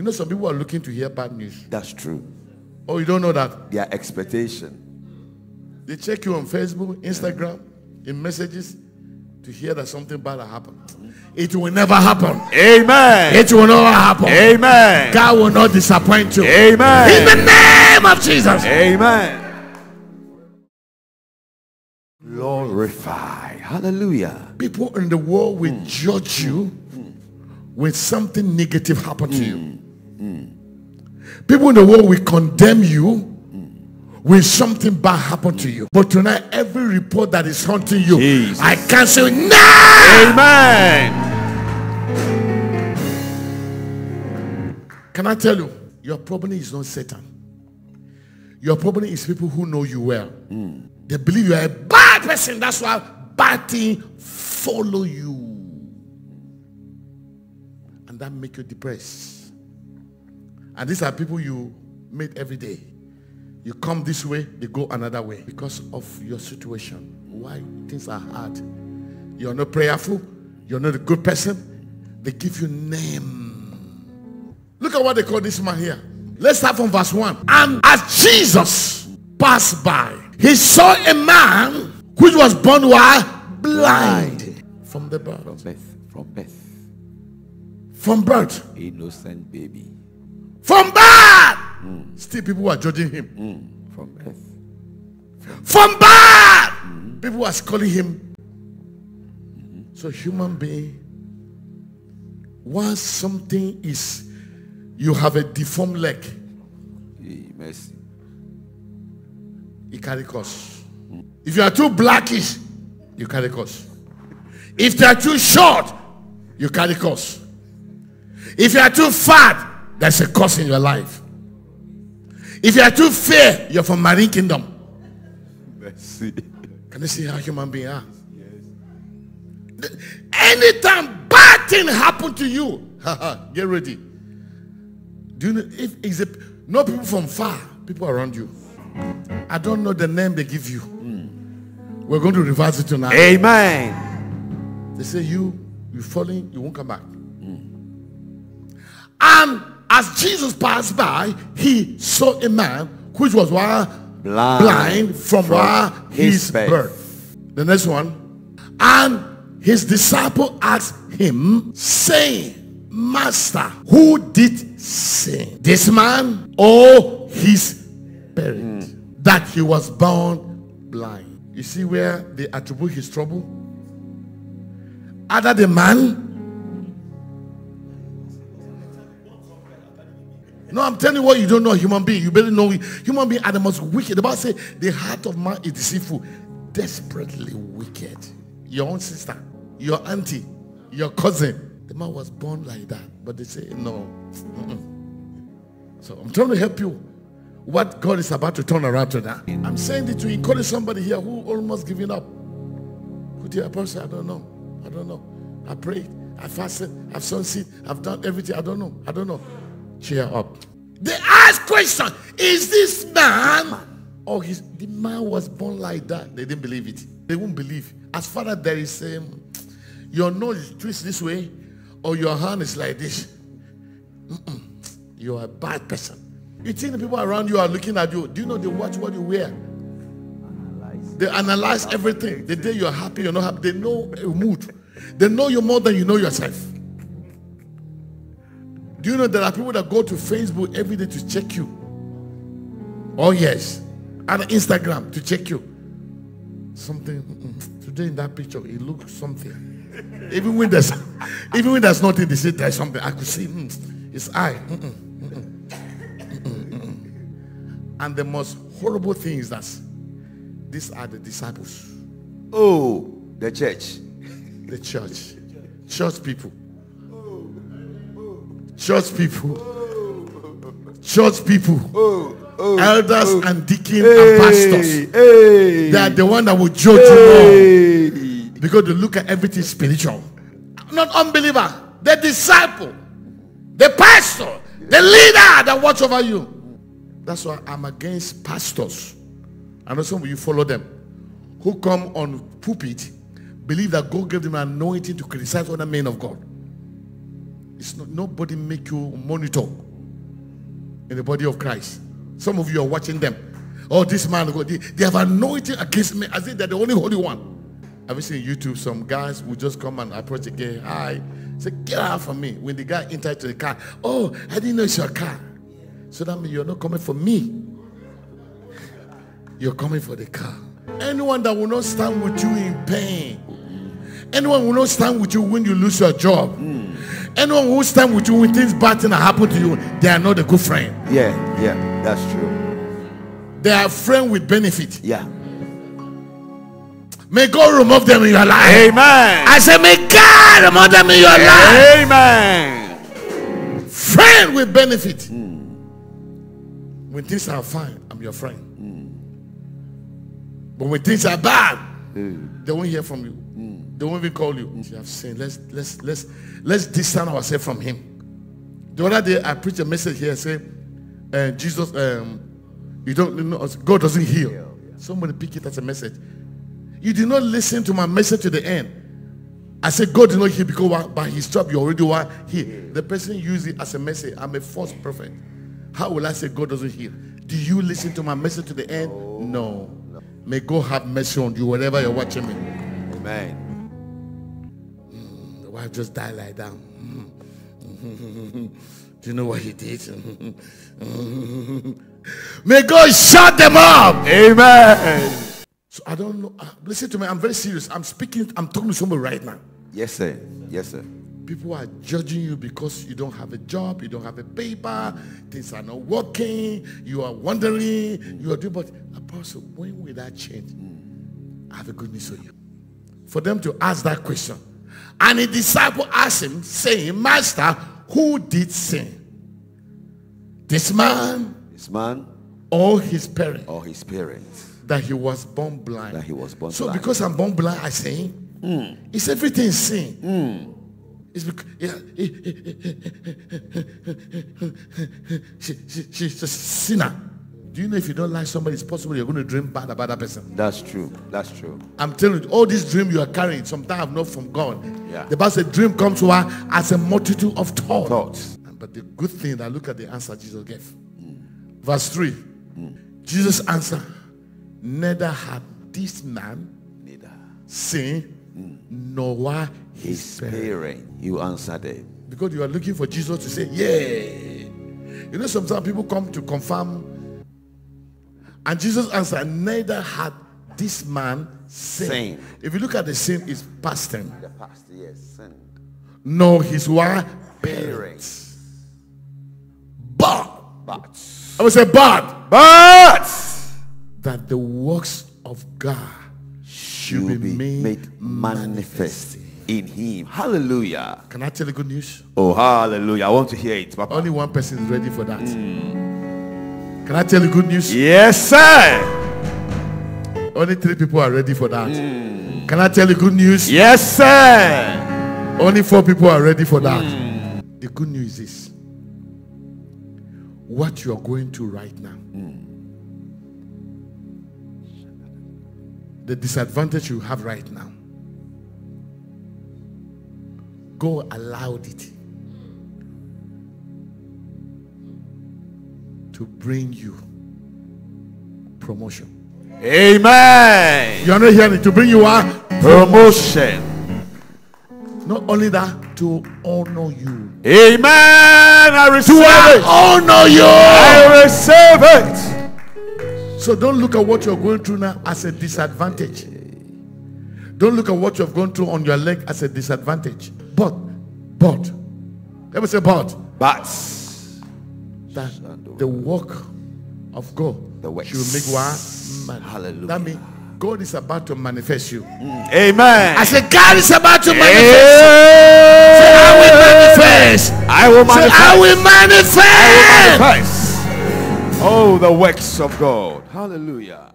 You know, some people are looking to hear bad news. That's true. Oh, you don't know that? Their expectation. They check you on Facebook, Instagram, in messages to hear that something bad happened. It will never happen. Amen. It will never happen. Amen. God will not disappoint you. Amen. In the name of Jesus. Amen. Glorify. Hallelujah. People in the world will hmm. judge you hmm. Hmm. when something negative happen to you. People in the world will condemn you when something bad happen to you. But tonight, every report that is haunting you, Jesus. I cancel now. Amen. Can I tell you, your problem is not Satan. Your problem is people who know you well. They believe you are a bad person. That's why bad things follow you. And that make you depressed. And these are people you meet every day. You come this way, they go another way because of your situation. Why things are hard. You're not prayerful. You're not a good person. They give you name. Look at what they call this man here. Let's start from verse 1. And as Jesus passed by, he saw a man which was born while blind from the birth. From birth. From birth. From birth. Innocent baby. From birth. Hmm. Still people are judging him. Hmm. From birth. From birth. Hmm. People are calling him. So human being, once something is, you have a deformed leg, Hey, mercy. it carry cost. If you are too blackish, you carry cost. If they are too short, you carry cost. If you are too fat, there's a cost in your life. If you are too fair, you're from marine kingdom. Mercy. Can you see how human beings are? Yes. Anytime bad thing happen to you, get ready. Do you know if it's a no people from far, people around you. I don't know the name they give you. Hmm. We're going to reverse it tonight. Amen. They say you, you falling, you won't come back. Hmm. And as Jesus passed by, he saw a man which was what? Blind. blind from, From his his birth. birth. The next one. And his disciple asked him, saying, Master, who did sin? This man or his parent? Hmm. That he was born blind. You see where they attribute his trouble? Either the man No, I'm telling you what you don't know, human being. You better know human being are the most wicked. The Bible says the heart of man is deceitful, desperately wicked. Your own sister, your auntie, your cousin. The man was born like that, but they say no. So I'm trying to help you. What God is about to turn around to that. I'm saying it to encourage somebody here who almost giving up. Could you person? I don't know. I don't know. I prayed. I fasted. I've sown seed. I've done everything. I don't know. I don't know. Cheer up. They ask question, is this man or his the man was born like that? They didn't believe it. They won't believe. As far as there is um, your nose twist this way or your hand is like this. Mm-mm. You're a bad person. You think the people around you are looking at you. Do you know they watch what you wear? They analyze everything. The day you're happy, you're not happy. They know your mood. They know you more than you know yourself. Do you know there are people that go to Facebook every day to check you? Oh yes. And Instagram to check you. Something today in that picture, it looks something. Even when there's even when there's nothing, they say there's something. I could see mm, his eye. Mm-mm, mm-mm, mm-mm, mm-mm. And the most horrible thing is that these are the disciples, Oh, the church. the church, church people, church people, church people, elders and deacons and pastors. Hey. They are the one that will judge you more because they look at everything spiritual. Not unbeliever, the disciple, the pastor, the leader that watch over you. That's why I'm against pastors. I know some of you follow them who come on pulpit believe that God gave them an anointing to criticize other men of God. It's not nobody make you monitor in the body of Christ. Some of you are watching them. Oh, this man, they, they have anointed against me as if they're the only holy one. I've seen YouTube? Some guys will just come and approach the guy. Hi. Say, get out from me. When the guy entered to the car, oh, I didn't know it's your car. So that means you're not coming for me. You're coming for the car. Anyone that will not stand with you in pain. Anyone will not stand with you when you lose your job. Anyone who stand with you when things bad things happen to you, they are not a good friend. Yeah, yeah, that's true. They are friend with benefit. Yeah. May God remove them in your life. Amen. I say, may God remove them in your life. Amen. Friend with benefit. When things are fine, I'm your friend. Mm. But when things are bad, mm. they won't hear from you. They won't even call you. You have sinned. Let's let's let's let's distance ourselves from him. The other day I preached a message here saying, uh, Jesus, um, you don't you know God doesn't heal. Somebody pick it as a message. You did not listen to my message to the end. I said God did not heal because by his job you already were here. The person used it as a message. I'm a false prophet. How will I say God doesn't heal? Do you listen to my message to the end? No. May God have mercy on you wherever you're watching me. Amen. The wife just died like that. Do you know what he did? May God shut them up. Amen. So I don't know. Uh, listen to me. I'm very serious. I'm speaking. I'm talking to somebody right now. Yes, sir. Yes, sir. People are judging you because you don't have a job, you don't have a paper, things are not working, you are wondering, you are doing, but Apostle, when will that change? I have a good news for you. For them to ask that question. And a disciple asked him, saying, Master, who did sin? This man This man or his parents? or his parents that he was born blind? that he was born So blind. because I'm born blind, I say, hmm. it's everything sin. Hmm. It's because yeah, she, she, she's a sinner. Do you know if you don't like somebody, it's possible you're going to dream bad about that person. That's true. That's true. I'm telling you, all these dreams you are carrying, sometimes not from God. Yeah. The Bible says dream comes to her as a multitude of thoughts. Thoughts. But the good thing that look at the answer Jesus gave. Verse 3. Jesus answered, Neither had this man Neither sin nor his his parent. You answered it. Because you are looking for Jesus to say, yeah. You know, sometimes people come to confirm. And Jesus answered, neither had this man sinned. Sin. If you look at the sin, it's past tense. The past, yes, sin. Nor his wife parents. Parents. But, But. I would say, but, But. that the works of God Should be be made made manifest in him. Hallelujah. Can I tell you good news? Oh, hallelujah. I want to hear it, Papa. Only one person is ready for that. Hmm. Can I tell you good news? Yes, sir. Only three people are ready for that. Can I tell you good news? Yes, sir. Only four people are ready for that. The good news is what you are going through right now. The disadvantage you have right now. God allowed it to bring you promotion. Amen. You are not hearing it to bring you a Promotion. not only that to honor you. Amen. I receive it. honor you. I receive it. So don't look at what you're going through now as a disadvantage. Don't look at what you've gone through on your leg as a disadvantage. But, but, let me say, but, But that the work of God The works. should make one man. Hallelujah. That means God is about to manifest you. Amen. I said, God is about to manifest. Say, I will manifest. I will Say, manifest. I will manifest. manifest. Oh, the works of God. Hallelujah.